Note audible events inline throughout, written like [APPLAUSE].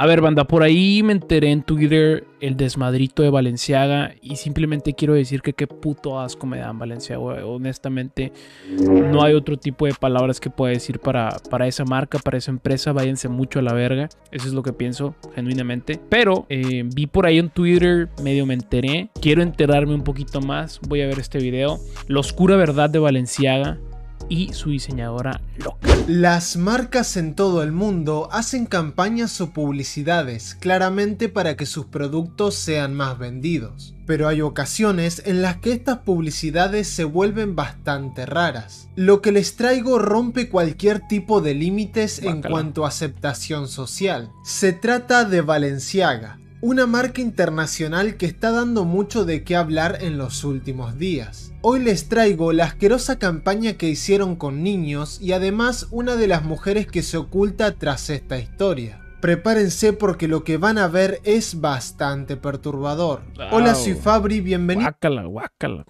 A ver, banda, por ahí me enteré en Twitter el desmadrito de Valenciaga y simplemente quiero decir que qué puto asco me dan Valenciaga. Honestamente, no hay otro tipo de palabras que pueda decir para, para esa marca, para esa empresa. Váyanse mucho a la verga. Eso es lo que pienso, genuinamente. Pero eh, vi por ahí en Twitter, medio me enteré. Quiero enterarme un poquito más. Voy a ver este video. La oscura verdad de Valenciaga y su diseñadora loca. Las marcas en todo el mundo hacen campañas o publicidades claramente para que sus productos sean más vendidos. Pero hay ocasiones en las que estas publicidades se vuelven bastante raras. Lo que les traigo rompe cualquier tipo de límites en cuanto a aceptación social. Se trata de Valenciaga, una marca internacional que está dando mucho de qué hablar en los últimos días. Hoy les traigo la asquerosa campaña que hicieron con niños y además una de las mujeres que se oculta tras esta historia. Prepárense porque lo que van a ver es bastante perturbador. Hola, soy Fabri, bienvenido. Guácala, guácala,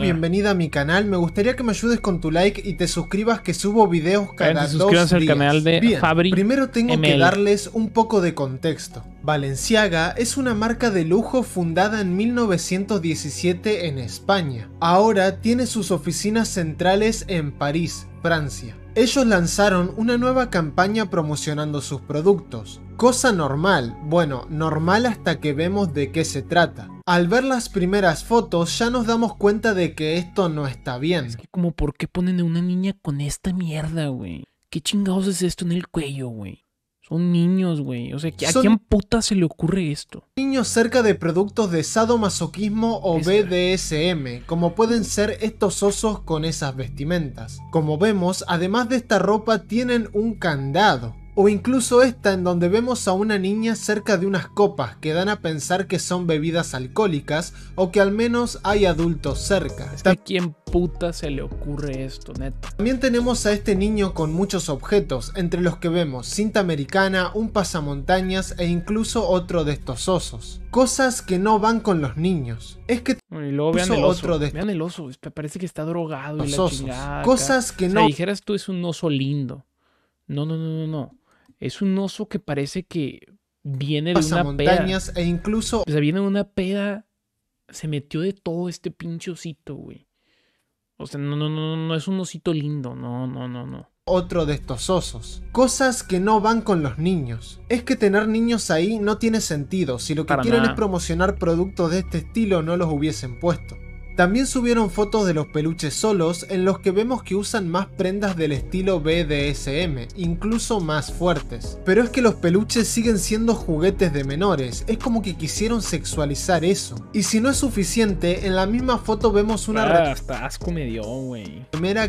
Bienvenida a mi canal. Me gustaría que me ayudes con tu like y te suscribas que subo videos cada dos días. al canal de Bien, Fabri Primero tengo que darles un poco de contexto. Valenciaga es una marca de lujo fundada en 1917 en España. Ahora tiene sus oficinas centrales en París, Francia. Ellos lanzaron una nueva campaña promocionando sus productos. Cosa normal, bueno, normal hasta que vemos de qué se trata. Al ver las primeras fotos ya nos damos cuenta de que esto no está bien. Es que como por qué ponen a una niña con esta mierda, güey. ¿Qué chingados es esto en el cuello, güey? Son niños, güey. O sea, ¿a quién puta se le ocurre esto? Niños cerca de productos de sadomasoquismo o BDSM, como pueden ser estos osos con esas vestimentas. Como vemos, además de esta ropa tienen un candado. O incluso esta en donde vemos a una niña cerca de unas copas que dan a pensar que son bebidas alcohólicas o que al menos hay adultos cerca. ¿A quién puta se le ocurre esto, neta? También tenemos a este niño con muchos objetos, entre los que vemos cinta americana, un pasamontañas e incluso otro de estos osos. Cosas que no van con los niños. Es que y luego vean el oso. Otro de vean el oso, parece que está drogado y la osos. Cosas que no. Si dijeras tú es un oso lindo. No, no, no, no, no. Es un oso que parece que viene de una peda. e incluso... O sea, viene de una peda. Se metió de todo este pinche osito, güey. O sea, no, no, no, no es un osito lindo. No, no, no, no. Otro de estos osos. Cosas que no van con los niños. Es que tener niños ahí no tiene sentido. Si lo que quieren es promocionar productos de este estilo, no los hubiesen puesto. También subieron fotos de los peluches solos en los que vemos que usan más prendas del estilo BDSM, incluso más fuertes. Pero es que los peluches siguen siendo juguetes de menores, es como que quisieron sexualizar eso. Y si no es suficiente, en la misma foto vemos una... Ah, hasta asco me dio,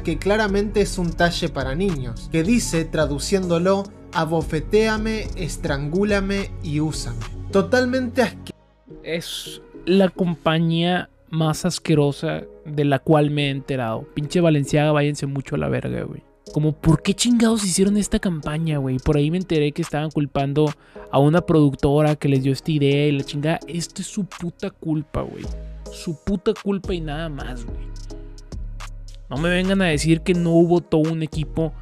que claramente es un talle para niños, que dice, traduciéndolo, abofetéame, estrangúlame y úsame. Totalmente asqueroso. Es la compañía más asquerosa de la cual me he enterado. Pinche Valenciaga, váyanse mucho a la verga, güey. Como, ¿por qué chingados hicieron esta campaña, güey? Por ahí me enteré que estaban culpando a una productora que les dio esta idea y la chingada. Esto es su puta culpa, güey. Su puta culpa y nada más, güey. No me vengan a decir que no hubo todo un equipo,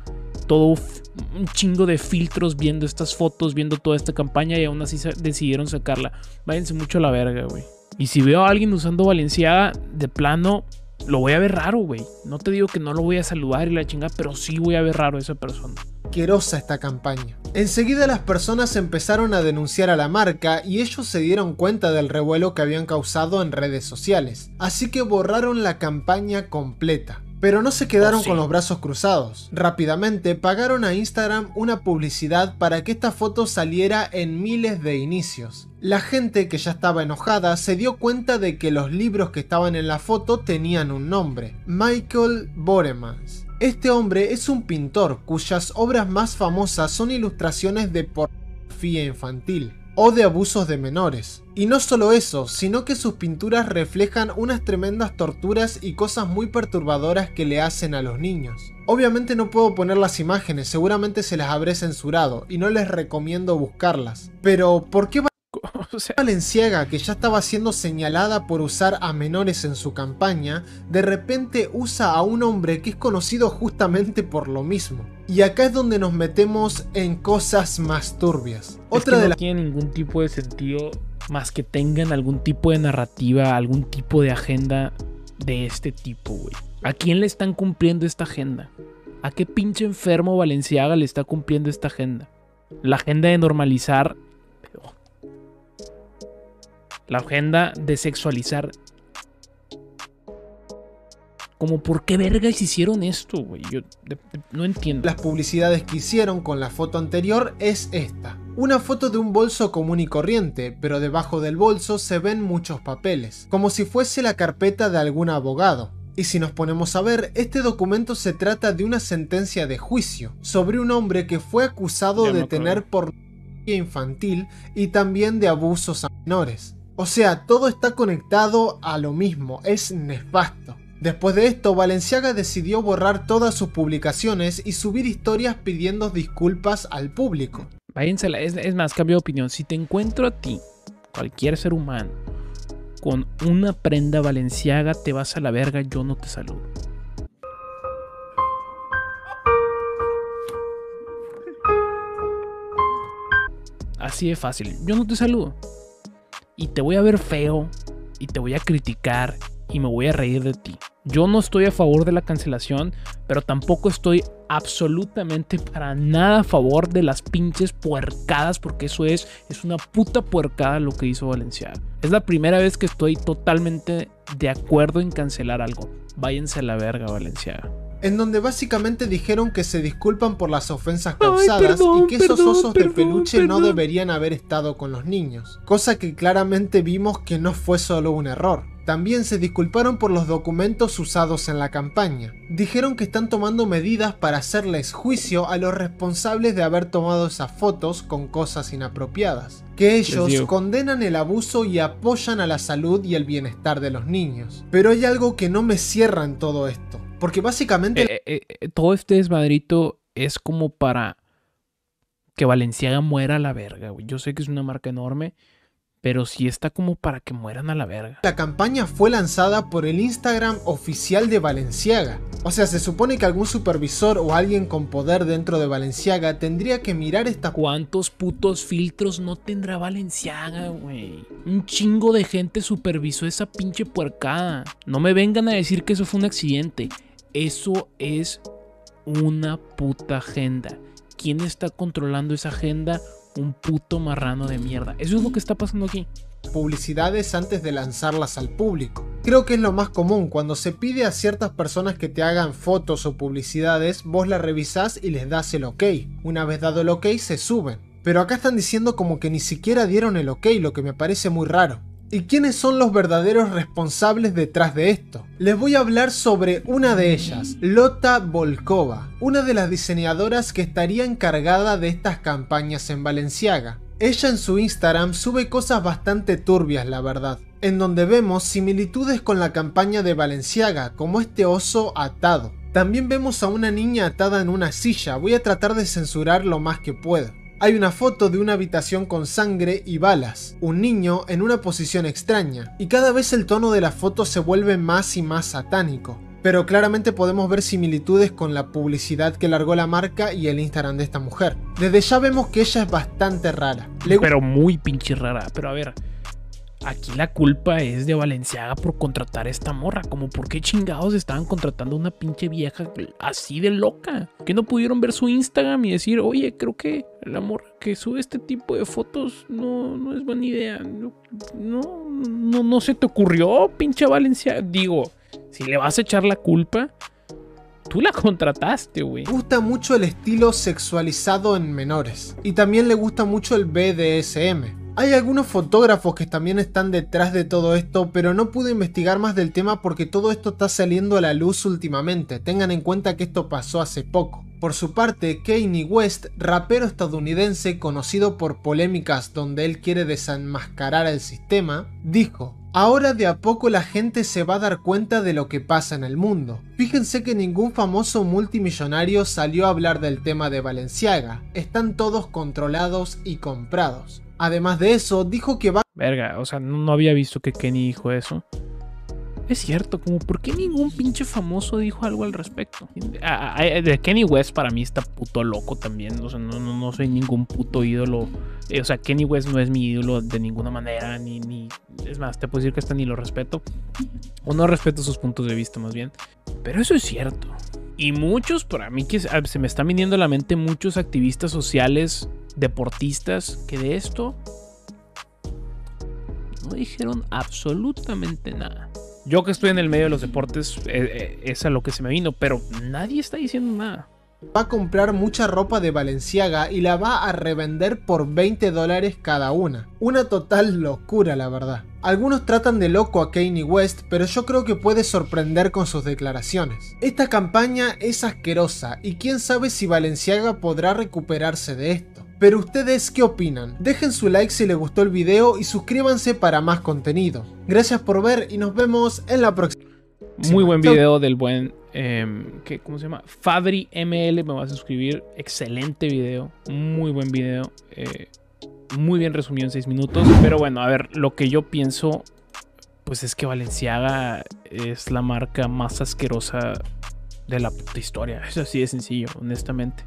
todo un chingo de filtros viendo estas fotos, viendo toda esta campaña y aún así decidieron sacarla. Váyanse mucho a la verga, güey. Y si veo a alguien usando Valenciaga, de plano, lo voy a ver raro, güey. No te digo que no lo voy a saludar y la chingada, pero sí voy a ver raro a esa persona. Asquerosa esta campaña. Enseguida las personas empezaron a denunciar a la marca y ellos se dieron cuenta del revuelo que habían causado en redes sociales. Así que borraron la campaña completa. Pero no se quedaron oh, con los brazos cruzados. Rápidamente pagaron a Instagram una publicidad para que esta foto saliera en miles de inicios. La gente que ya estaba enojada se dio cuenta de que los libros que estaban en la foto tenían un nombre, Michael Boremans. Este hombre es un pintor cuyas obras más famosas son ilustraciones de pornografía infantil o de abusos de menores. Y no solo eso, sino que sus pinturas reflejan unas tremendas torturas y cosas muy perturbadoras que le hacen a los niños. Obviamente no puedo poner las imágenes, seguramente se las habré censurado y no les recomiendo buscarlas. Pero, ¿por qué [LAUGHS] Valenciaga, que ya estaba siendo señalada por usar a menores en su campaña, de repente usa a un hombre que es conocido justamente por lo mismo? Y acá es donde nos metemos en cosas más turbias. Otra de no tiene ningún tipo de sentido más que tengan algún tipo de narrativa, algún tipo de agenda de este tipo, güey. ¿A quién le están cumpliendo esta agenda? ¿A qué pinche enfermo Valenciaga le está cumpliendo esta agenda? La agenda de normalizar. La agenda de sexualizar. Como, ¿por qué vergas hicieron esto, güey? Yo no entiendo. Las publicidades que hicieron con la foto anterior es esta. Una foto de un bolso común y corriente, pero debajo del bolso se ven muchos papeles, como si fuese la carpeta de algún abogado. Y si nos ponemos a ver, este documento se trata de una sentencia de juicio sobre un hombre que fue acusado de tener pornografía infantil y también de abusos a menores. O sea, todo está conectado a lo mismo, es nefasto. Después de esto, Valenciaga decidió borrar todas sus publicaciones y subir historias pidiendo disculpas al público. Es, es más, cambio de opinión. Si te encuentro a ti, cualquier ser humano, con una prenda valenciaga, te vas a la verga, yo no te saludo. Así de fácil, yo no te saludo. Y te voy a ver feo, y te voy a criticar, y me voy a reír de ti. Yo no estoy a favor de la cancelación, pero tampoco estoy absolutamente para nada a favor de las pinches puercadas, porque eso es, es una puta puercada lo que hizo Valenciaga. Es la primera vez que estoy totalmente de acuerdo en cancelar algo. Váyanse a la verga, Valenciaga en donde básicamente dijeron que se disculpan por las ofensas causadas y que esos osos de peluche no deberían haber estado con los niños, cosa que claramente vimos que no fue solo un error. También se disculparon por los documentos usados en la campaña. Dijeron que están tomando medidas para hacerles juicio a los responsables de haber tomado esas fotos con cosas inapropiadas. Que ellos condenan el abuso y apoyan a la salud y el bienestar de los niños. Pero hay algo que no me cierra en todo esto. Porque básicamente... Eh, eh, eh, todo este desmadrito es como para que Valenciaga muera a la verga, Yo sé que es una marca enorme, pero sí está como para que mueran a la verga. La campaña fue lanzada por el Instagram oficial de Valenciaga. O sea, se supone que algún supervisor o alguien con poder dentro de Valenciaga tendría que mirar esta... ¿Cuántos putos filtros no tendrá Valenciaga, güey? Un chingo de gente supervisó esa pinche puercada. No me vengan a decir que eso fue un accidente. Eso es una puta agenda. ¿Quién está controlando esa agenda? Un puto marrano de mierda. Eso es lo que está pasando aquí. Publicidades antes de lanzarlas al público. Creo que es lo más común, cuando se pide a ciertas personas que te hagan fotos o publicidades, vos las revisás y les das el ok. Una vez dado el ok, se suben. Pero acá están diciendo como que ni siquiera dieron el ok, lo que me parece muy raro. ¿Y quiénes son los verdaderos responsables detrás de esto? Les voy a hablar sobre una de ellas, Lota Volkova, una de las diseñadoras que estaría encargada de estas campañas en Valenciaga. Ella en su Instagram sube cosas bastante turbias, la verdad, en donde vemos similitudes con la campaña de Valenciaga, como este oso atado. También vemos a una niña atada en una silla, voy a tratar de censurar lo más que pueda hay una foto de una habitación con sangre y balas, un niño en una posición extraña, y cada vez el tono de la foto se vuelve más y más satánico. Pero claramente podemos ver similitudes con la publicidad que largó la marca y el Instagram de esta mujer. Desde ya vemos que ella es bastante rara. Pero muy pinche rara. Pero a ver, Aquí la culpa es de Valenciaga por contratar a esta morra. Como por qué chingados estaban contratando a una pinche vieja así de loca. Que no pudieron ver su Instagram y decir, oye, creo que la morra que sube este tipo de fotos no, no es buena idea. No, no, no, se te ocurrió, pinche Valenciaga. Digo, si le vas a echar la culpa, tú la contrataste, güey. Gusta mucho el estilo sexualizado en menores. Y también le gusta mucho el BDSM. Hay algunos fotógrafos que también están detrás de todo esto, pero no pude investigar más del tema porque todo esto está saliendo a la luz últimamente. Tengan en cuenta que esto pasó hace poco. Por su parte, Kanye West, rapero estadounidense conocido por polémicas donde él quiere desenmascarar el sistema, dijo, Ahora de a poco la gente se va a dar cuenta de lo que pasa en el mundo. Fíjense que ningún famoso multimillonario salió a hablar del tema de Valenciaga, están todos controlados y comprados. Además de eso, dijo que va... Verga, o sea, no, había visto que Kenny dijo eso. Es cierto, como por qué ningún pinche famoso dijo algo al respecto. De Kenny West para mí está puto loco también. O sea, no, no, soy ningún puto ídolo. Eh, o sea, Kenny West no es mi ídolo de ninguna manera. Ni, ni. Es más, te puedo decir que hasta ni lo respeto. O no respeto sus puntos de vista, más bien. Pero eso es cierto. Y muchos, para mí que se me están viniendo a la mente muchos activistas sociales, deportistas, que de esto no dijeron absolutamente nada. Yo que estoy en el medio de los deportes, eh, eh, es a lo que se me vino, pero nadie está diciendo nada. Va a comprar mucha ropa de Valenciaga y la va a revender por 20 dólares cada una. Una total locura, la verdad. Algunos tratan de loco a Kanye West, pero yo creo que puede sorprender con sus declaraciones. Esta campaña es asquerosa y quién sabe si Valenciaga podrá recuperarse de esto. Pero ustedes, ¿qué opinan? Dejen su like si les gustó el video y suscríbanse para más contenido. Gracias por ver y nos vemos en la próxima. Muy buen video del buen, em, ¿cómo se llama? Fabri ML, me vas a suscribir. Excelente video, muy buen video. Eh, muy bien resumido en 6 minutos. Pero bueno, a ver, lo que yo pienso, pues es que Valenciaga es la marca más asquerosa de la puta historia. [LAUGHS] Es así de sencillo, honestamente.